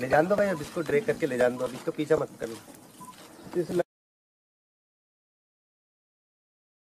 ले जान दो भाई, अब इसको ड्रेक करके ले जान दो, अब इसको पीछा मत करना